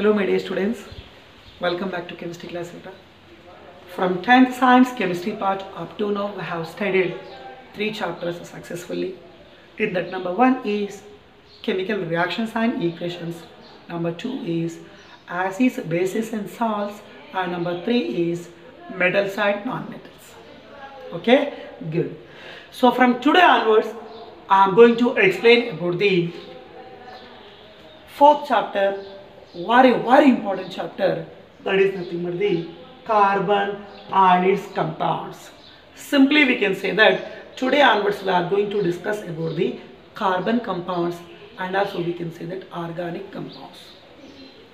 Hello my dear students, welcome back to Chemistry Class Center. From 10th Science Chemistry part up to now we have studied three chapters successfully. In that number one is chemical reactions and equations. Number two is acids, bases and salts. And number three is metals and non-metals. Okay, good. So from today onwards, I am going to explain about the fourth chapter, very very important chapter. That is nothing but the carbon and its compounds. Simply we can say that today onwards we are going to discuss about the carbon compounds and also we can say that organic compounds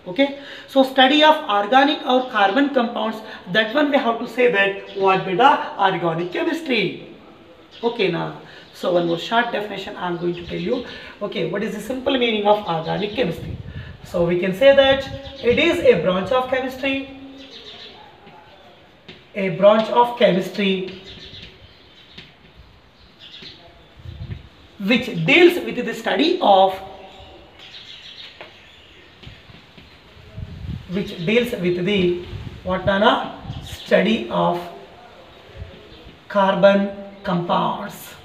okay so study of organic or carbon compounds that one we have to say that what beta organic chemistry okay now so one more short definition i am going to tell you okay what is the simple meaning of organic chemistry so we can say that it is a branch of chemistry a branch of chemistry which deals with the study of which deals with the what Nana? study of carbon compounds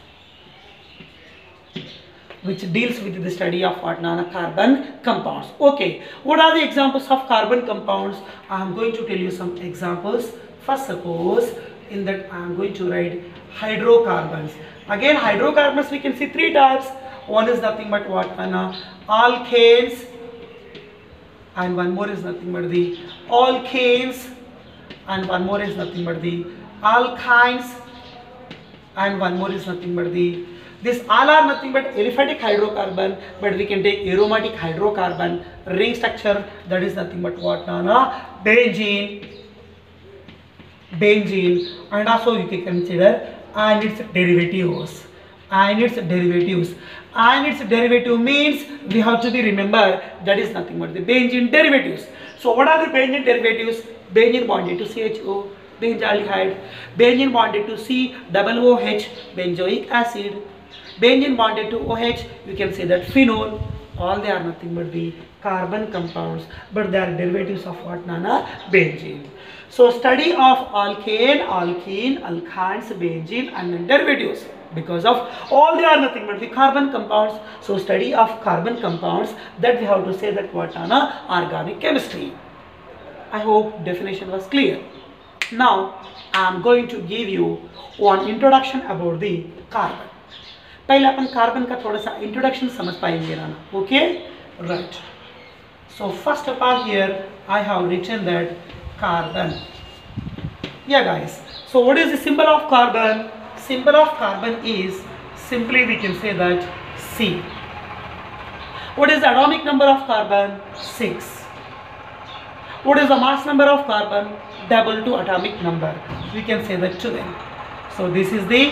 which deals with the study of what Nana? carbon compounds. Okay what are the examples of carbon compounds? I am going to tell you some examples. First suppose in that i am going to write hydrocarbons. Again hydrocarbons we can see three types. One is nothing but what Nana? alkanes. And one more is nothing but the alkenes. And one more is nothing but the alkynes. And one more is nothing but the this all are nothing but aliphatic hydrocarbon but we can take aromatic hydrocarbon ring structure that is nothing but what nana? Benzene. Benzene. And also you can consider and its derivatives. And its derivatives. And its derivative means we have to be remember that is nothing but the benzene derivatives. So what are the benzene derivatives? Benzene bonded to CHO benzaldehyde. Benzene bonded to C double OH benzoic acid benzene bonded to OH you can say that phenol. All they are nothing but the carbon compounds but they are derivatives of what nana? Benzene. So study of alkane alkene alkynes benzene and derivatives. Because of all they are nothing but the carbon compounds. So study of carbon compounds that we have to say that what nana? Organic chemistry. I hope definition was clear. Now i am going to give you one introduction about the carbon पहले अपन carbon का थोड़ा सा introduction समझ पाएंगे ना okay right so first of all here I have written that carbon yeah guys so what is the symbol of carbon symbol of carbon is simply we can say that c what is the atomic number of carbon 6 what is the mass number of carbon double to atomic number we can say that 12 so this is the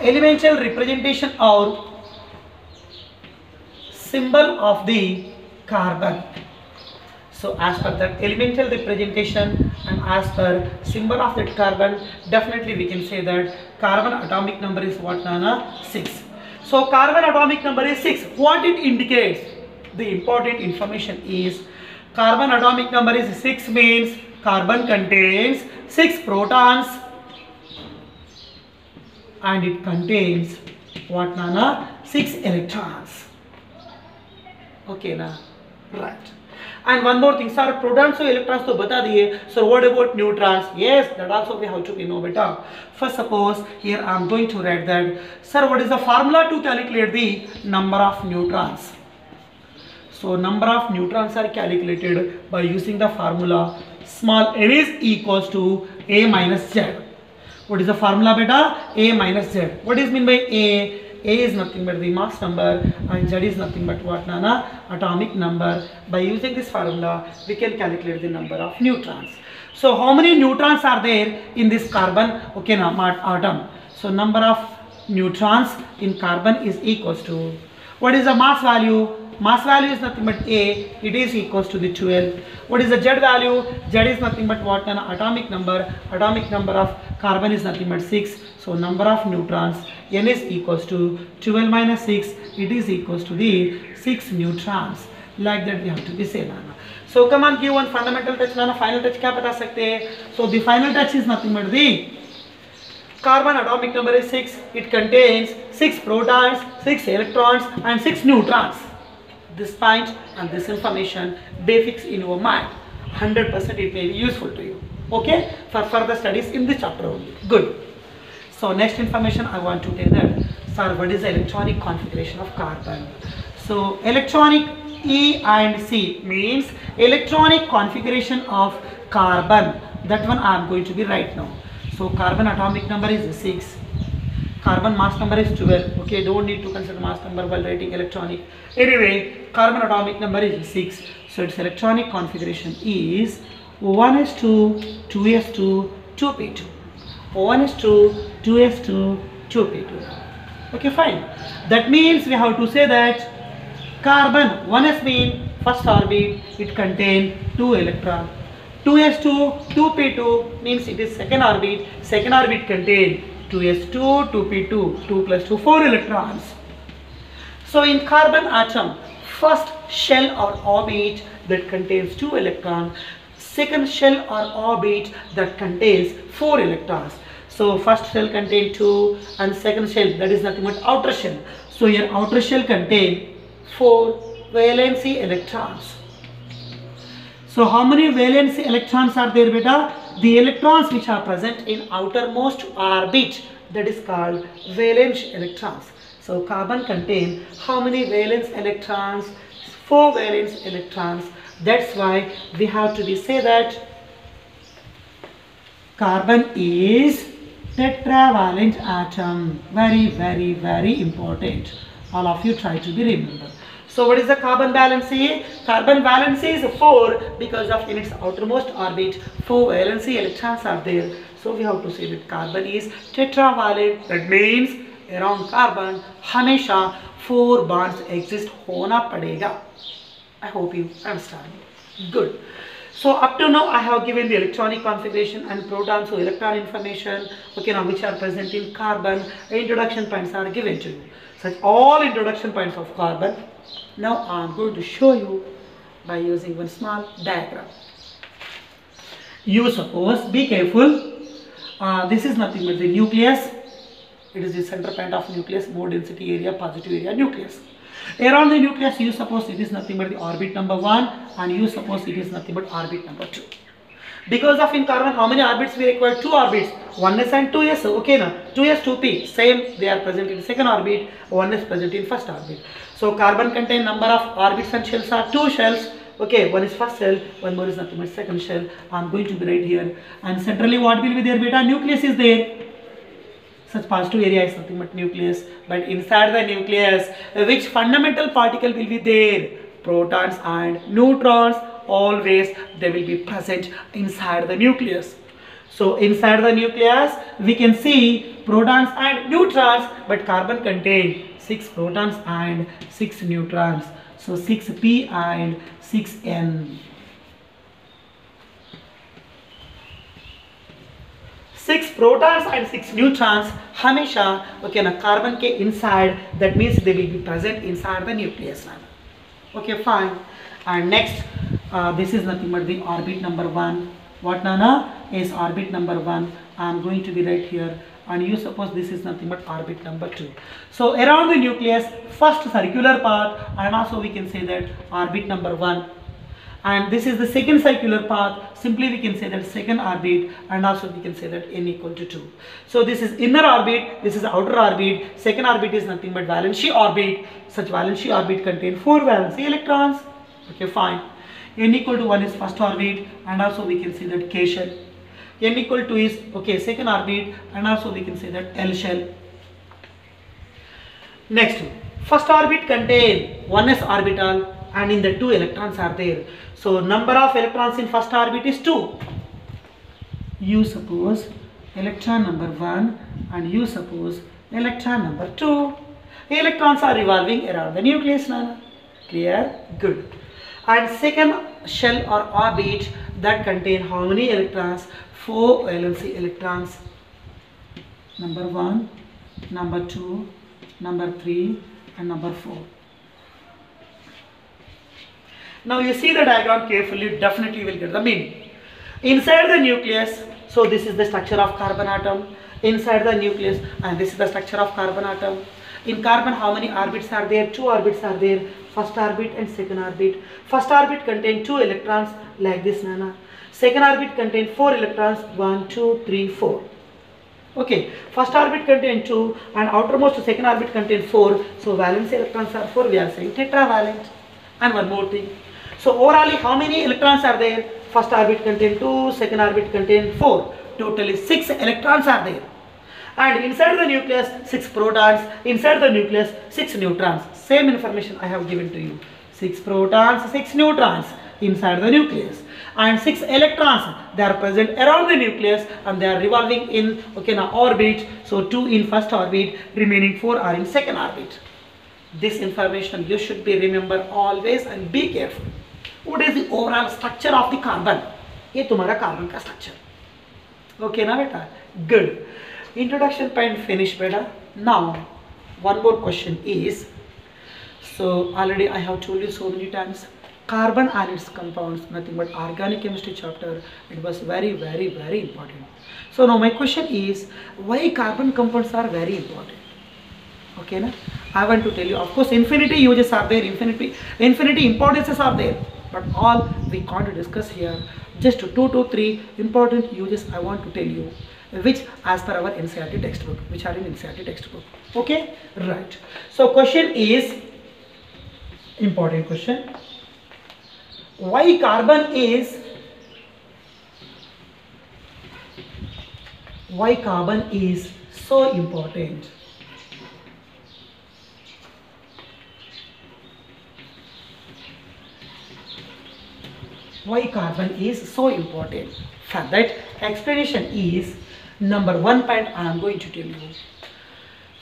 elemental representation or symbol of the carbon. So as per that elemental representation and as per symbol of that carbon definitely we can say that carbon atomic number is what nana? 6 so carbon atomic number is 6 what it indicates? The important information is carbon atomic number is 6 means carbon contains 6 protons and it contains what nana? 6 electrons. Okay na? Right. And one more thing sir protons or electrons to bata diye. So what about neutrons? Yes that also we have to know beta first suppose here i am going to write that. Sir what is the formula to calculate the number of neutrons? So number of neutrons are calculated by using the formula. Small n is equals to a minus z what is the formula beta? A minus z. What is mean by a? A is nothing but the mass number and z is nothing but what nana? Atomic number. By using this formula we can calculate the number of neutrons. So how many neutrons are there in this carbon? Okay now atom. So number of neutrons in carbon is equals to what is the mass value mass value is nothing but A, it is equals to the 12. What is the Z value? Z is nothing but what an atomic number. Atomic number of carbon is nothing but 6. So number of neutrons, N is equals to 12 minus 6, it is equals to the 6 neutrons. Like that we have to be saying. So come on, give one fundamental touch, nana final touch kya bata sakte? So the final touch is nothing but the carbon atomic number is 6 it contains 6 protons 6 electrons and 6 neutrons this point and this information fix in your mind. 100% it may be useful to you. Okay? For further studies in this chapter only. Good. So next information i want to tell that sir what is the electronic configuration of carbon? So electronic e and c means electronic configuration of carbon. That one i am going to be right now. So carbon atomic number is 6. Carbon mass number is 12. Okay, don't need to consider mass number while writing electronic. Anyway, carbon atomic number is 6. So its electronic configuration is 1s2, 2s2, 2p2. 1s2, 2s2, 2p2. Okay, fine. That means we have to say that carbon 1s mean first orbit, it contain 2 electrons 2s2 2p2 means it is second orbit second orbit contain 2s2 2p2 2 plus 2 4 electrons so in carbon atom first shell or orbit that contains 2 electrons second shell or orbit that contains 4 electrons so first shell contain 2 and second shell that is nothing but outer shell so your outer shell contain 4 valency electrons so how many valency electrons are there beta? The electrons which are present in outermost orbit that is called valence electrons. So carbon contain how many valence electrons? 4 valence electrons. That's why we have to be say that carbon is tetravalent atom. Very very very important. All of you try to be remember. So what is the carbon valency? Carbon valency is 4 because of in its outermost orbit 4 valency electrons are there. So we have to say that carbon is tetravalent. That means around carbon हमेशा 4 bonds exist होना पड़ेगा. I hope you understand. Good. So up to now I have given the electronic configuration and proton so electron information okay now which are present in carbon introduction points are given to you such all introduction points of carbon now I am going to show you by using one small diagram. You suppose, be careful, uh, this is nothing but the nucleus. It is the center point of nucleus, more density area, positive area, nucleus. Around the nucleus, you suppose it is nothing but the orbit number 1 and you suppose it is nothing but orbit number 2. Because of in carbon, how many orbits we require? Two orbits. 1s and 2s. Okay, now 2s, 2p. Same, they are present in second orbit. 1 is present in first orbit. So carbon contain number of orbits and shells are two shells. Okay, one is first shell, one more is nothing but second shell. I'm going to be right here. And centrally what will be there beta? Nucleus is there. Such positive area is nothing but nucleus. But inside the nucleus, which fundamental particle will be there? Protons and neutrons always they will be present inside the nucleus. So inside the nucleus we can see protons and neutrons but carbon contain 6 protons and 6 neutrons. So 6p and 6n. 6 protons and 6 neutrons हमेशा okay ना carbon के inside that means they will be present inside the nucleus okay fine and next uh, this is nothing but the orbit number 1 what nana is orbit number 1 I am going to be right here and you suppose this is nothing but orbit number 2 so around the nucleus first circular path and also we can say that orbit number 1 and this is the second circular path. Simply we can say that second orbit and also we can say that n equal to 2 so this is inner orbit this is outer orbit. Second orbit is nothing but valency orbit. Such valency orbit contain four valency electrons. Okay fine. N equal to 1 is first orbit and also we can say that k shell n equal to is okay second orbit and also we can say that l shell next first orbit contain 1s orbital and in the two electrons are there so number of electrons in first orbit is 2 you suppose electron number 1 and you suppose electron number 2 electrons are revolving around the nucleus now Clear? Good. And second shell or orbit that contain how many electrons? Four valency electrons. Number one, number two, number three, and number four. Now you see the diagram carefully, definitely you will get the meaning. Inside the nucleus, so this is the structure of carbon atom. Inside the nucleus, and this is the structure of carbon atom. In carbon, how many orbits are there? Two orbits are there. First orbit and second orbit. First orbit contain two electrons like this, Nana. Second orbit contain four electrons. One, two, three, four. Okay, first orbit contain 2 and outermost second orbit contain 4. So valence electrons are 4, we are saying tetravalent. And one more thing. So overall how many electrons are there? First orbit contain 2, second orbit contain 4. Totally 6 electrons are there. And inside the nucleus 6 protons, inside the nucleus 6 neutrons. Same information I have given to you. 6 protons, 6 neutrons inside the nucleus and 6 electrons they are present around the nucleus and they are revolving in okay now orbit so 2 in first orbit remaining 4 are in second orbit this information you should be remember always and be careful what is the overall structure of the carbon ये तुम्हारा carbon का structure okay ना बेटा good introduction point finish बेटा now one more question is so already i have told you so many times carbon and its compounds nothing but organic chemistry chapter. It was very very very important. So now my question is why carbon compounds are very important? Okay na? I want to tell you of course infinity uses are there infinity infinity importances are there but all we can't discuss here. Just two to three important uses i want to tell you which as per our NCERT textbook which are in NCERT textbook. Okay? Right. So question is important question why carbon is why carbon is so important? Why carbon is so important? For that explanation is number one point i am going to tell you.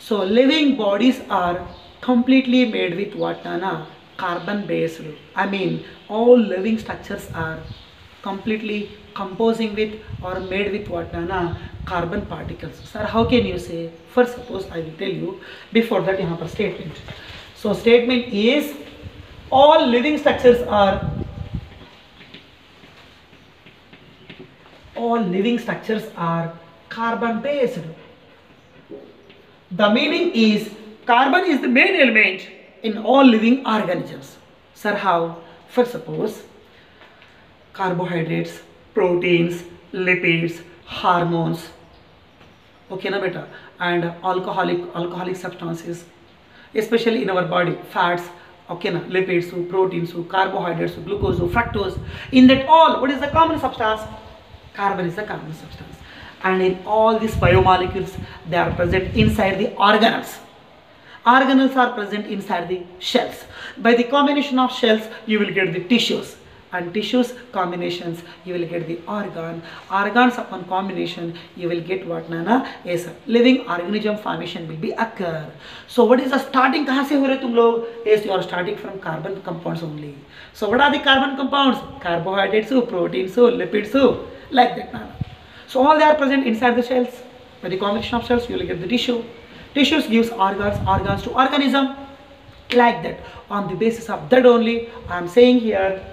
So living bodies are completely made with what nana carbon based. I mean all living structures are completely composing with or made with what nana carbon particles. Sir how can you say? First suppose i will tell you before that yahan par statement. So statement is all living structures are all living structures are carbon based. The meaning is carbon is the main element in all living organisms. Sir, how? First suppose carbohydrates, proteins, lipids, hormones, okay na beta, and alcoholic alcoholic substances, especially in our body, fats, okay na, lipids, proteins, carbohydrates, glucose, fructose. In that all, what is the common substance? Carbon is the common substance. And in all these biomolecules, they are present inside the organelles organelles are present inside the shells. By the combination of shells, you will get the tissues. And tissues combinations you will get the organ. Organs upon combination you will get what nana? Is living organism formation will be occur. So what is the starting? kahan se ho yes you are starting from carbon compounds only. So what are the carbon compounds? Carbohydrates proteins so lipids so like that nana. So all they are present inside the cells by the combination of cells you will get the tissue tissues gives organs organs to organism. Like that on the basis of that only i am saying here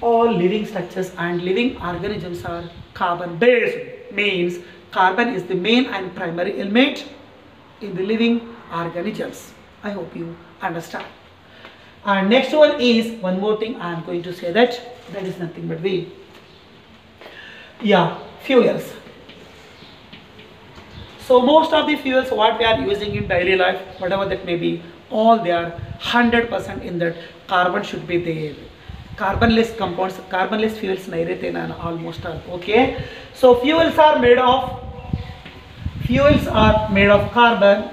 all living structures and living organisms are carbon based means carbon is the main and primary element in the living organisms. I hope you understand. And next one is one more thing i am going to say that that is nothing but we. Yeah fuels so most of the fuels what we are using in daily life, whatever that may be, all they are 100% in that carbon should be there. Carbonless compounds, carbonless fuels almost all. Okay. So fuels are made of fuels are made of carbon.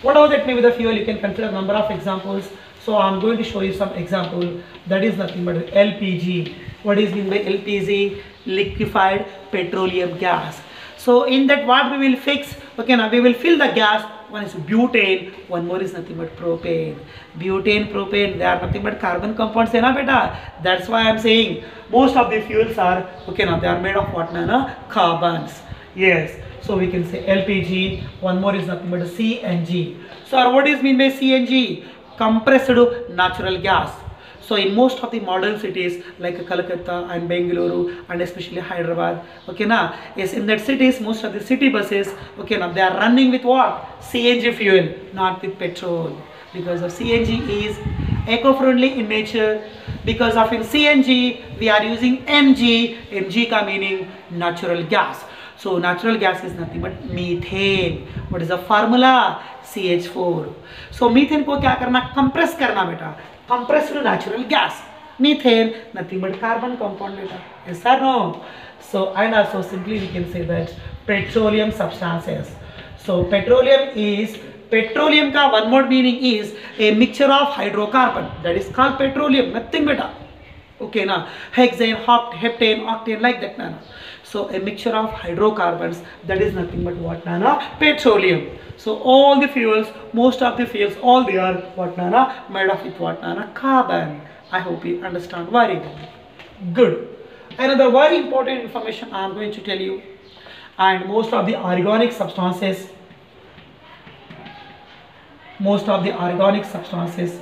Whatever that may be the fuel, you can consider a number of examples. So I'm going to show you some example. That is nothing but LPG. What is mean by LPG? Liquefied petroleum gas. So in that what we will fix, okay now we will fill the gas one is butane, one more is nothing but propane. Butane, propane, they are nothing but carbon compounds, na beta? That's why I'm saying most of the fuels are, okay now, they are made of what na, na? Carbons. Yes. So we can say LPG, one more is nothing but CNG. So what is mean by CNG? Compressed natural gas. So in most of the modern cities like Calcutta and Bengaluru and especially Hyderabad, okay now, yes, in that cities, most of the city buses, okay now, they are running with what? CNG fuel, not with petrol. Because of CNG is eco-friendly in nature. Because of in CNG we are using NG NG ka meaning natural gas. So natural gas is nothing but methane. What is the formula? CH4 so methane ko kya karna? compress karna, beta. Compressed natural gas. Methane, nothing but carbon compound beta. Yes or no? So, and also simply we can say that petroleum substances. So, petroleum is, petroleum ka one more meaning is a mixture of hydrocarbon. That is called petroleum, nothing beta. Okay, na hexane, heptane, octane, like that, na. So, a mixture of hydrocarbons, that is nothing but what, na, petroleum. So all the fuels, most of the fuels, all they are what nana made of with what nana carbon. I hope you understand very. Good. Another very important information I am going to tell you. And most of the organic substances, most of the organic substances.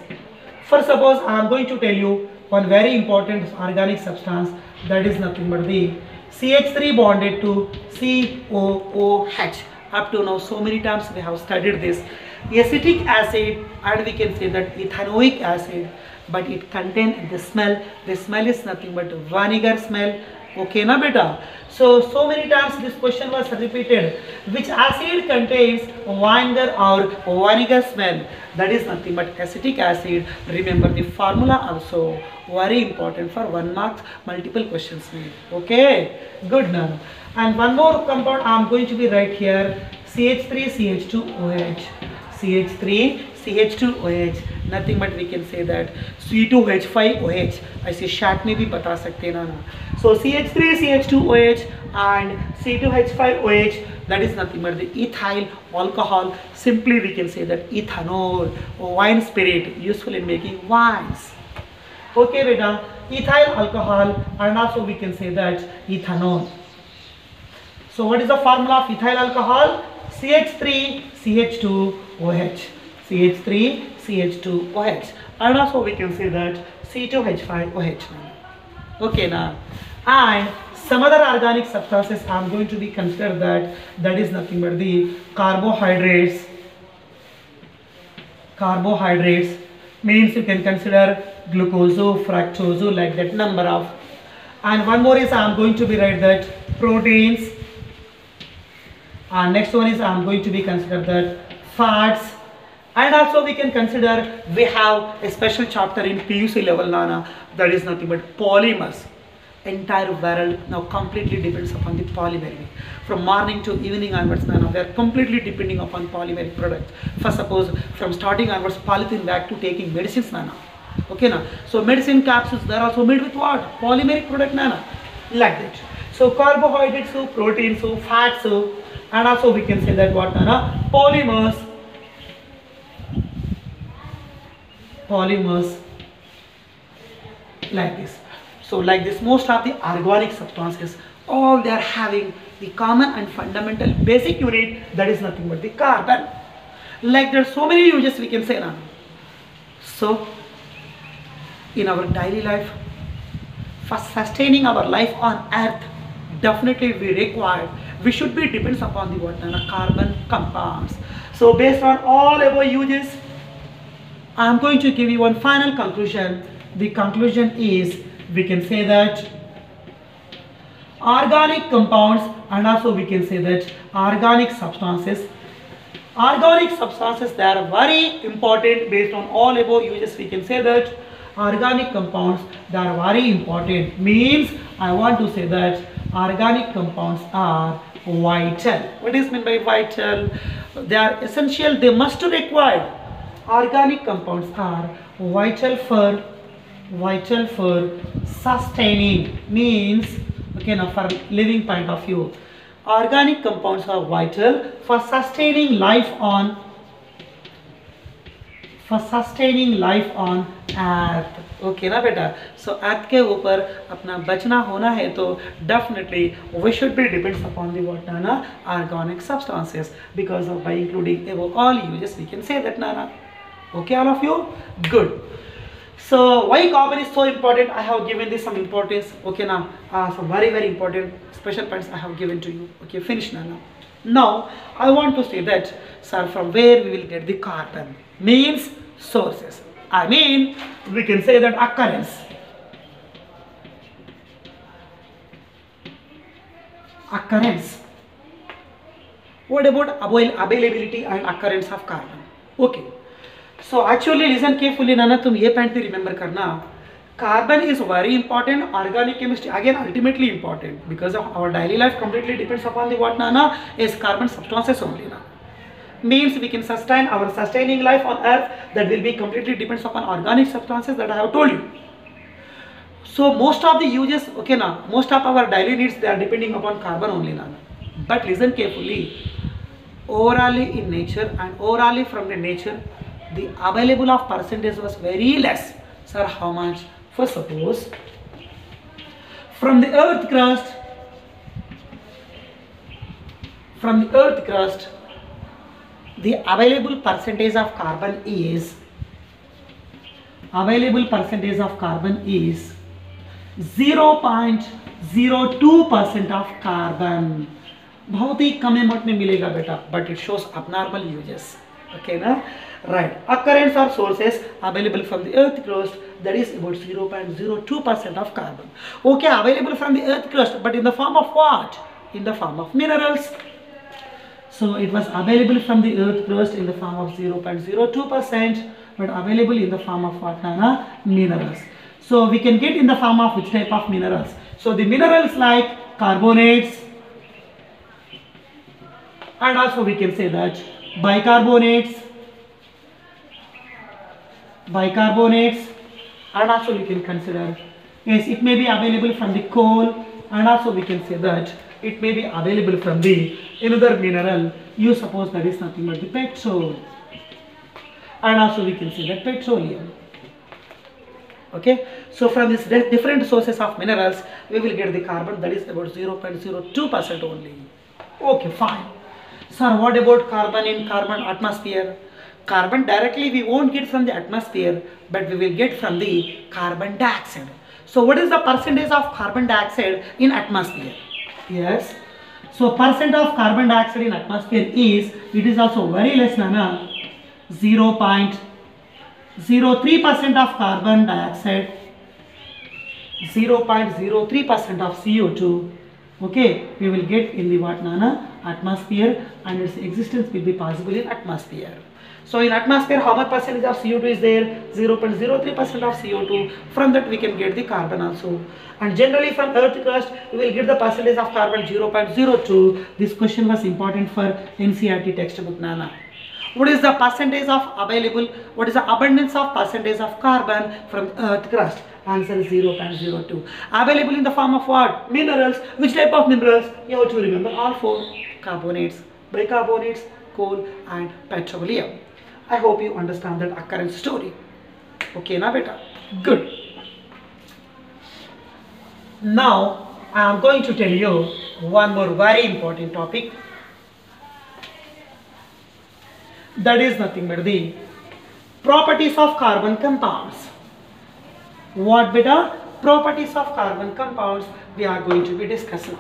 First suppose I am going to tell you one very important organic substance that is nothing but the CH3 bonded to COOH up to now so many times we have studied this. Acetic acid and we can say that ethanoic acid but it contains the smell. The smell is nothing but vinegar smell okay ना बेटा? So so many times this question was repeated which acid contains vinegar और vinegar smell that is nothing but acetic acid remember the formula also very important for one marks multiple question में okay good ना and one more compound I am going to be right here C H three C H two O H C ऐसे short में भी बता सकते हैं ना? So CH3 CH2OH and C2H5OH that is nothing but the ethyl alcohol simply we can say that ethanol or wine spirit useful in making wines okay beta ethyl alcohol and also we can say that ethanol so what is the formula of ethyl alcohol? CH3 CH2OH. CH3 CH2OH. And also we can say that C2H5OH. Okay now. And some other organic substances I am going to be considered that that is nothing but the carbohydrates. Carbohydrates means you can consider glucose, fructose like that number of. And one more is I am going to be write that proteins and next one is I am going to be consider that fats and also we can consider we have a special chapter in PUC level Nana that is nothing but polymers entire world now completely depends upon the polymeric from morning to evening onwards Nana they are completely depending upon polymeric products. First suppose from starting onwards polythene back to taking medicines Nana. Okay now so medicine capsules they are also made with what? Polymeric product Nana. Like that. So carbohydrates so proteins so fats so and also we can say that what are polymers. Polymers. Like this so like this most of the organic substances all they are having the common and fundamental basic unit that is nothing but the carbon. Like there are so many uses we can say now. So in our daily life for sustaining our life on earth definitely we require we should be depends upon the what carbon compounds. So based on all above uses i am going to give you one final conclusion. The conclusion is we can say that organic compounds and also we can say that organic substances organic substances they are very important based on all above uses we can say that organic compounds they are very important means i want to say that organic compounds are vital. What is meant by vital? They are essential, they must required. Organic compounds are vital for vital for sustaining means okay now for living point of view organic compounds are vital for sustaining life on for sustaining life on earth okay ना बेटा सो अर्थ के ऊपर अपना बचना होना है तो definitely we should be depends upon the what Nana organic substances because of by including all uses we can say that Nana okay all of you good so why carbon is so important? I have given this some importance. Okay now uh, some very very important special points i have given to you. Okay finish now now i want to say that sir from where we will get the carbon? Means sources. I mean we can say that occurrence. Occurrence. What about avail- availability and occurrence of carbon? Okay so actually listen carefully nana तुम ये point भी remember करना carbon is very important organic chemistry again ultimately important because our daily life completely depends upon the what nana is carbon substances only na means we can sustain our sustaining life on earth that will be completely depends upon organic substances that i have told you so most of the uses okay now most of our daily needs they are depending upon carbon only now but listen carefully orally in nature and orally from the nature the available of percentage was very less sir how much for suppose from the earth crust from the earth crust the available percentage of carbon is available percentage of carbon is 0.02 percent of carbon बहुत ही कम amount में मिलेगा बेटा but it shows abnormal uses okay na right. Occurrence of sources available from the earth crust that is about 0.02 percent of carbon. Okay available from the earth crust but in the form of what? In the form of minerals. So it was available from the earth crust in the form of 0.02 percent but available in the form of what nana? Minerals. So we can get in the form of which type of minerals? So the minerals like carbonates and also we can say that bicarbonates bicarbonates and also we can consider. Yes it may be available from the coal and also we can say that it may be available from the another mineral. You suppose that is nothing but the petrol. And also we can say that petroleum. Okay? So from these different sources of minerals we will get the carbon that is about 0.02 percent only. Okay fine. Sir what about carbon in carbon atmosphere carbon directly we won't get from the atmosphere but we will get from the carbon dioxide. So what is the percentage of carbon dioxide in atmosphere? Yes. So percent of carbon dioxide in atmosphere is it is also very less nana 0.03% of carbon dioxide 0.03% of CO2 okay we will get in the what nana? Atmosphere and its existence will be possible in atmosphere so in atmosphere how much percentage of CO2 is there? 0.03% of CO2 from that we can get the carbon also. And generally from earth crust we will get the percentage of carbon 0.02 this question was important for NCERT textbook nana. What is the percentage of available what is the abundance of percentage of carbon from earth crust? Answer is 0.02 available in the form of what? Minerals. Which type of minerals? You have to remember all four. Carbonates. Bicarbonates coal and petroleum i hope you understand that occurrence story. Okay na beta? Good. Now i am going to tell you one more very important topic. That is nothing but the properties of carbon compounds. What beta? Properties of carbon compounds we are going to be discussing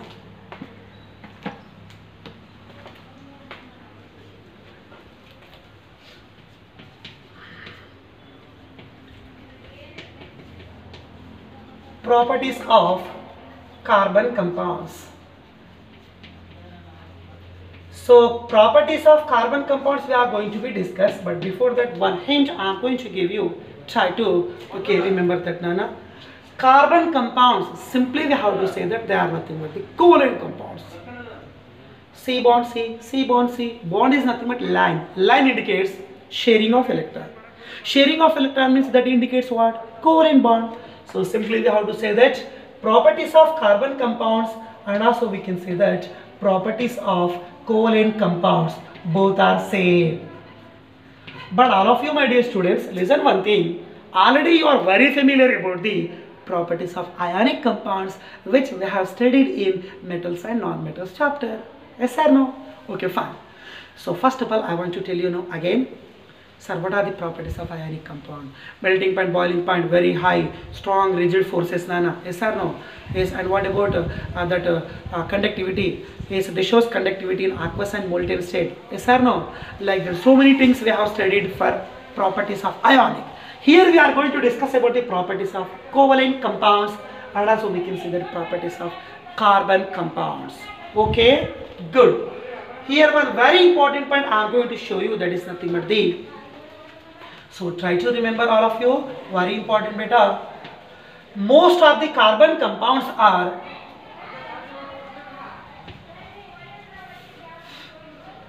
properties of carbon compounds. So properties of carbon compounds we are going to be discussed but before that one hint I am going to give you try to okay remember that Nana. Carbon compounds simply we have to say that they are nothing but the covalent compounds. C bond C C bond C bond is nothing but line. Line indicates sharing of electron. Sharing of electron means that indicates what? Covalent bond so simply have to say that properties of carbon compounds and also we can say that properties of covalent compounds both are same But all of you, my dear students, listen one thing. Already you are very familiar about the properties of ionic compounds which we have studied in metals and non-metals chapter. Yes or no? Okay, fine. So first of all, I want to tell you now again Sir, what are the properties of ionic compound? Melting point, boiling point, very high, strong, rigid forces, nana. Yes or no? Yes, and what about uh, uh, that uh, uh, conductivity? Yes, this shows conductivity in aqueous and molten state. Yes or no? Like there so many things we have studied for properties of ionic. Here we are going to discuss about the properties of covalent compounds and also we can see the properties of carbon compounds. Okay, good. Here one very important point I am going to show you that is nothing but the so try to remember all of you, very important beta. Most of the carbon compounds are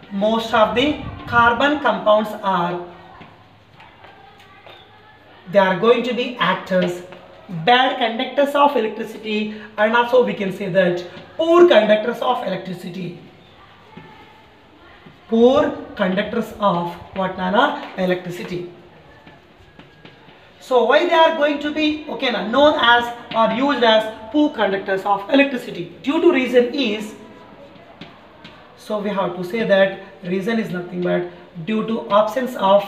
most of the carbon compounds are they are going to be actors. Bad conductors of electricity and also we can say that poor conductors of electricity. Poor conductors of what nana? Electricity so why they are going to be okay now known as or used as poor conductors of electricity? Due to reason is so we have to say that reason is nothing but due to absence of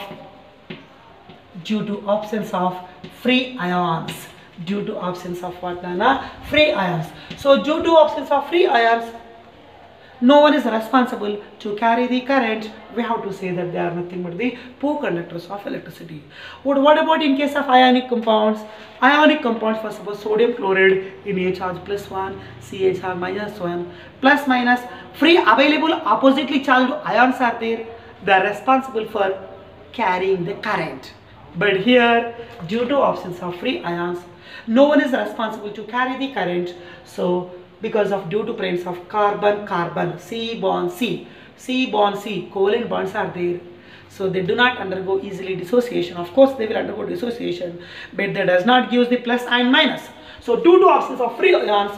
due to absence of free ions. Due to absence of what nana free ions. So due to absence of free ions no one is responsible to carry the current. We have to say that they are nothing but the poor conductors of electricity. What, what about in case of ionic compounds? Ionic compounds for suppose sodium chloride in a charge plus 1 chr minus 1 plus minus free available oppositely charged ions are there. They are responsible for carrying the current. But here due to absence of free ions no one is responsible to carry the current. So because of due to presence of carbon carbon C bond C. C bond C covalent bonds are there. So they do not undergo easily dissociation. Of course they will undergo dissociation but they does not use the plus and minus. So due to absence of free ions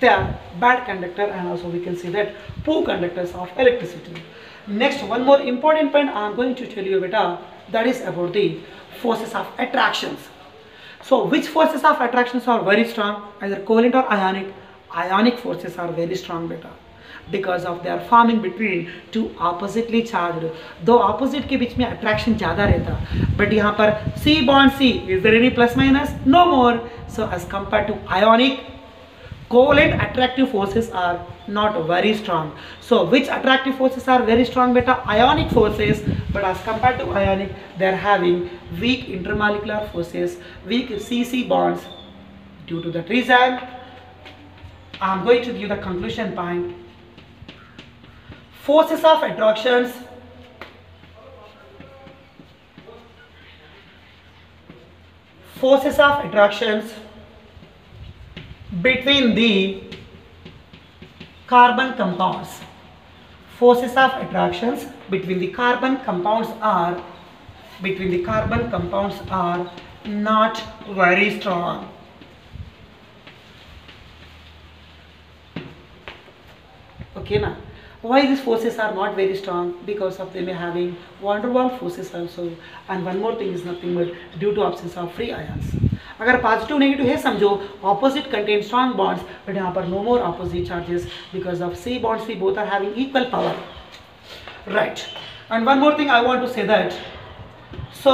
they are bad conductor and also we can see that poor conductors of electricity. Next one more important point i am going to tell you beta that is about the forces of attractions. So which forces of attractions are very strong either covalent or ionic ionic forces are very strong beta because of their forming between two oppositely charged दो opposite के बीच में attraction ज़्यादा रहता but यहाँ पर C bond C is there any plus minus no more so as compared to ionic covalent attractive forces are not very strong so which attractive forces are very strong beta ionic forces but as compared to ionic they are having weak intermolecular forces weak cc bonds due to that reason I'm going to give the conclusion point. Forces of attractions forces of attractions between the carbon compounds forces of attractions between the carbon compounds are between the carbon compounds are not very strong okay now why these forces are not very strong because of them having van der Waals forces also and one more thing is nothing but due to absence of free ions अगर positive negative है समझो opposite contain strong bonds but यहाँ पर no more opposite charges because of C bonds we both are having equal power right and one more thing i want to say that so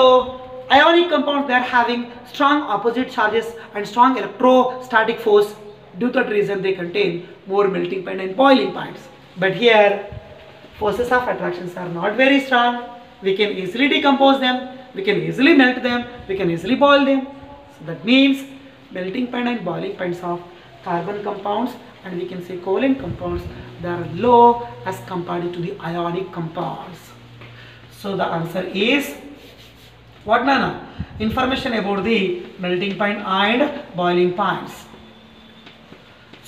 ionic compounds they are having strong opposite charges and strong electrostatic force due to that reason they contain more melting point and boiling points. But here forces of attractions are not very strong. We can easily decompose them we can easily melt them we can easily boil them. So that means melting point and boiling points of carbon compounds and we can say covalent compounds they are low as compared to the ionic compounds. So the answer is what nana information about the melting point and boiling points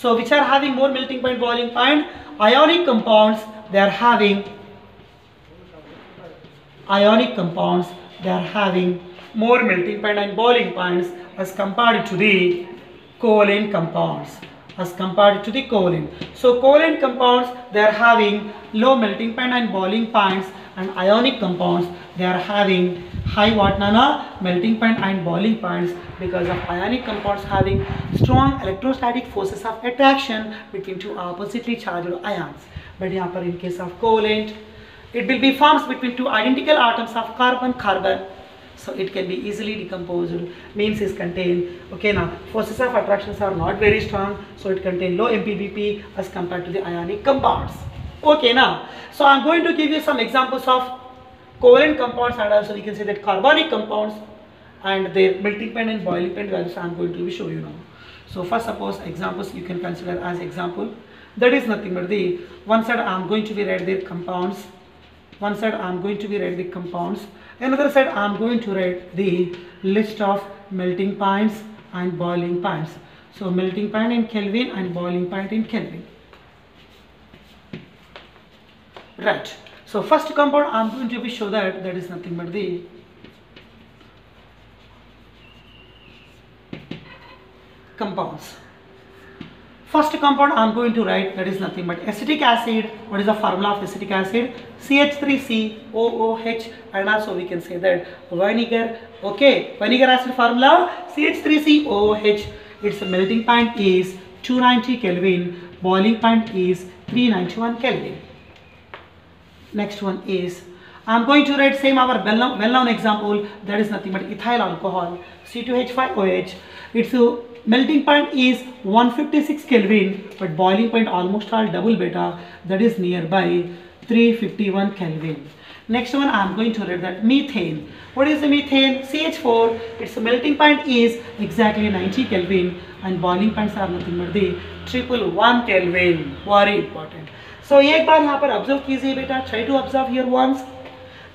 so which are having more melting point boiling point? Ionic compounds, they are having ionic compounds, they are having more melting point and boiling points as compared to the covalent compounds as compared to the covalent. So covalent compounds they are having low melting point and boiling points and ionic compounds they are having high what nana melting point and boiling points because of ionic compounds having strong electrostatic forces of attraction between two oppositely charged ions. But here in case of covalent it will be forms between two identical atoms of carbon carbon. So it can be easily decomposed. Means is contained okay now forces of attractions are not very strong so it contain low mpbp as compared to the ionic compounds okay now so i'm going to give you some examples of covalent compounds and also we can say that carbonic compounds and their melting point and boiling point values i'm going to show you now. So first suppose examples you can consider as example. That is nothing but the one side i'm going to be write their compounds one side i'm going to be write the compounds another side i'm going to write the list of melting points and boiling points. So melting point in kelvin and boiling point in kelvin right so first compound i'm going to be show that that is nothing but the compounds First compound I am going to write that is nothing but acetic acid. What is the formula of acetic acid? CH3COOH and also we can say that vinegar. Okay, vinegar acid formula CH3COOH. Its melting point is 290 Kelvin. Boiling point is 391 Kelvin. Next one is I am going to write same our well-known well example that is nothing but ethyl alcohol C2H5OH. It's melting point is 156 Kelvin but boiling point almost all double beta that is nearby 351 Kelvin. Next one I am going to write that methane. What is the methane? CH4 its melting point is exactly 90 Kelvin and boiling points are nothing but the triple one Kelvin. Very important. So so, एक बार यहाँ पर observe कीजिए बेटा। Try to observe your once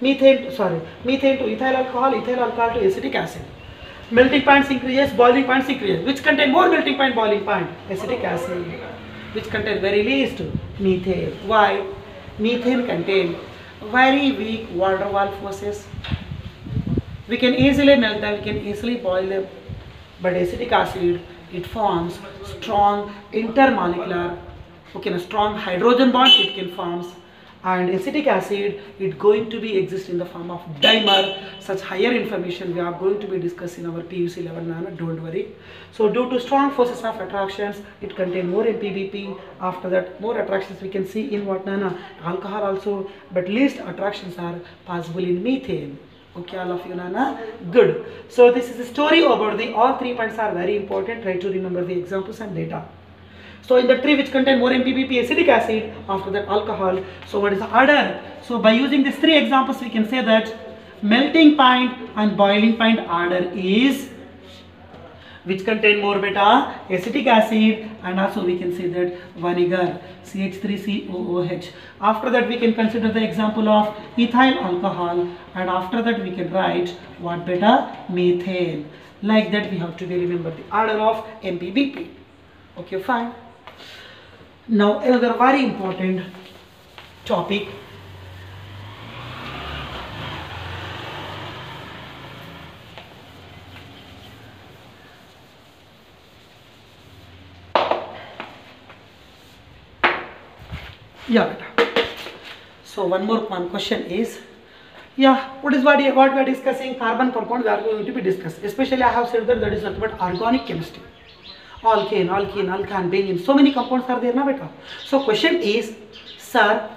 methane sorry methane to ethyl alcohol ethane alcohol to acetic acid melting point increases boiling point increases which contain more melting point boiling point acetic acid which contain very least methane why methane contain very weak water wall forces we can easily melt we can easily boil but acetic acid it forms strong intermolecular okay, a strong hydrogen bonds it can forms and acetic acid it going to be exist in the form of dimer. Such higher information we are going to be discussing in our PUC level nano don't worry. So due to strong forces of attractions it contain more MPBP after that more attractions we can see in what nana alcohol also but least attractions are possible in methane. Okay all of you nana good. So this is the story about the all three points are very important. Try to remember the examples and data so in the tree which contain more MPBP acetic acid, after that alcohol. So what is the order? So by using these three examples, we can say that melting point and boiling point order is which contain more beta acetic acid and also we can say that vinegar CH3COOH. After that we can consider the example of ethyl alcohol and after that we can write what beta methane. Like that we have to remember the order of MPBP. Okay fine. Now another very important topic. Yeah so one more one question is yeah what is what, what we are discussing? Carbon compound we are going to be discussed. Especially i have said that that is nothing but organic chemistry alkane, alkene, alkane, benzene, so many compounds are there now beta. So question is, sir,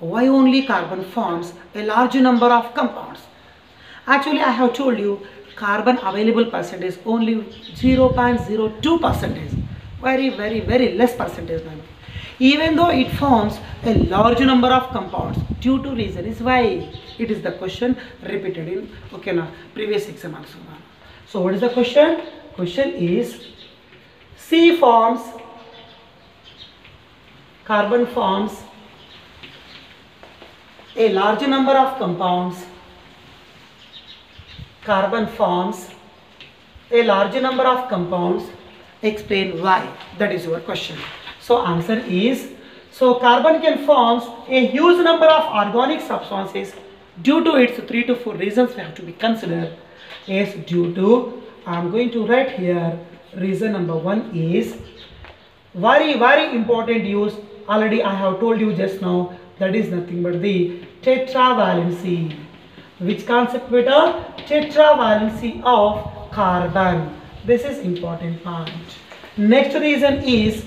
why only carbon forms a large number of compounds? Actually, I have told you carbon available percentage only 0.02 percentage. Very, very, very less percentage. Even though it forms a large number of compounds, due to reason is why it is the question repeated in okay now previous exam also. So what is the question? Question is C forms, carbon forms a large number of compounds, carbon forms a large number of compounds, explain why, that is your question. So answer is, so carbon can form a huge number of organic substances due to its 3 to 4 reasons we have to be considered is due to, I am going to write here reason number one is very very important use already I have told you just now that is nothing but the tetravalency. Which concept beta? Tetravalency of carbon. This is important point. Next reason is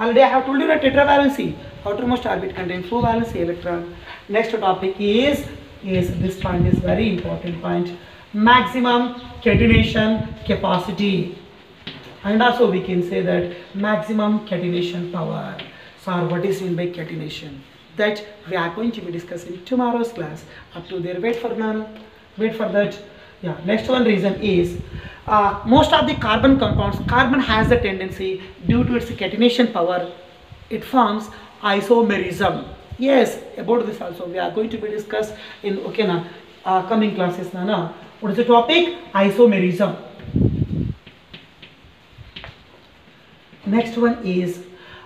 already I have told you that tetravalency. Outermost orbit contains four valence electron. Next topic is is this point is very important point. Maximum catenation capacity and also we can say that maximum catenation power so what is meant by catenation? That we are going to be discussing tomorrow's class. Up to there wait for now. Wait for that. Yeah next one reason is uh, most of the carbon compounds carbon has a tendency due to its catenation power it forms isomerism. Yes about this also we are going to be discussed in okay na uh, coming classes na, na. What is the topic? Isomerism next one is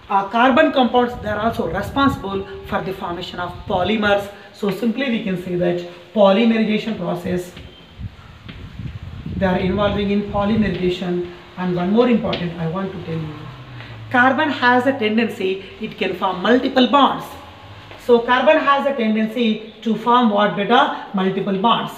uh, carbon compounds they are also responsible for the formation of polymers. So simply we can say that polymerization process they are involving in polymerization. And one more important I want to tell you. Carbon has a tendency it can form multiple bonds. So carbon has a tendency to form what beta? Multiple bonds.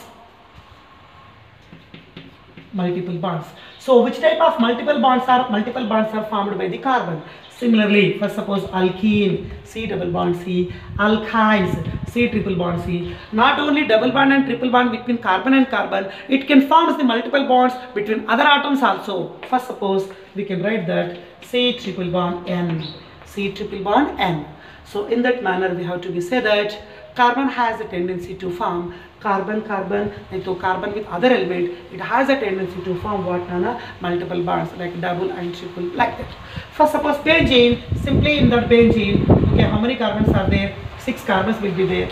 Multiple bonds so which type of multiple bonds are multiple bonds are formed by the carbon Similarly, for suppose alkene, C double bond C, alkynes, C triple bond C. Not only double bond and triple bond between carbon and carbon, it can form the multiple bonds between other atoms also. For suppose we can write that C triple bond N, C triple bond N. So in that manner we have to be say that carbon has a tendency to form carbon carbon and to carbon with other element it has a tendency to form what Nana? multiple bonds like double and triple like that. For suppose benzene simply in that benzene okay how many carbons are there? Six carbons will be there.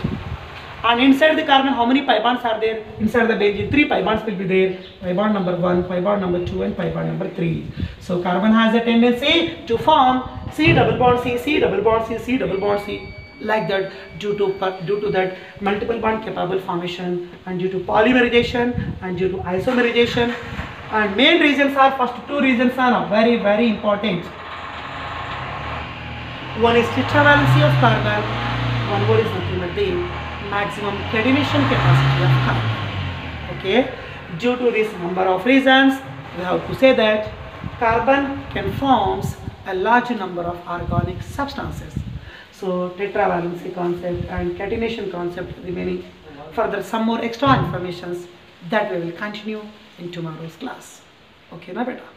And inside the carbon how many pi bonds are there? Inside the benzene three pi bonds will be there. Pi bond number one pi bond number two and pi bond number three. So carbon has a tendency to form c double bond c c double bond c c double bond c like that due to due to that multiple bond capable formation and due to polymerization and due to isomerization. And main reasons are first two reasons are very very important. One is tetravalency of carbon one more is nothing but the maximum catenation capacity of carbon. Okay? Due to this number of reasons we have to say that carbon can forms a large number of organic substances so tetravalency concept and catenation concept remaining. Further some more extra informations that we will continue in tomorrow's class. Okay, na beta.